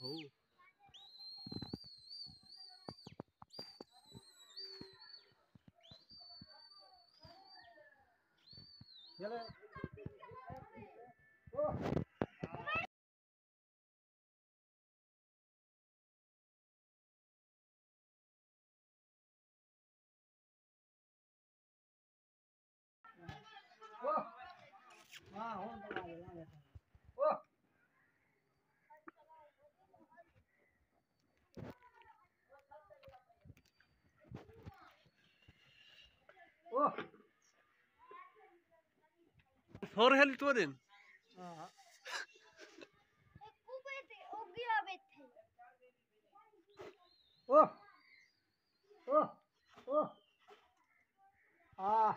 हो चलो हाँ हो ओ ओ For helt var din. हाँ ओ ओ ओ हाँ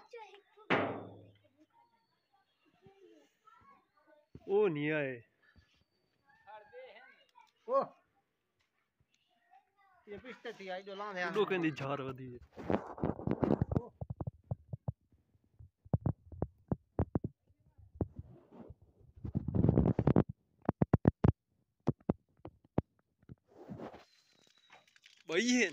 ओ नहीं आए ओ ये पिस्ते थी आई जो लांदे उडो कहंदी झार वधी है भाई है।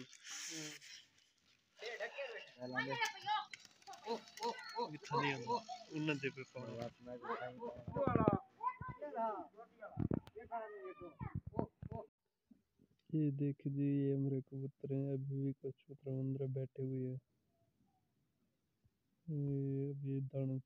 ये देख जी, ये हमारे कबूतर हैं, अभी भी कुछ कबूतर अंदर बैठे हुए हैं। ये अभी दाना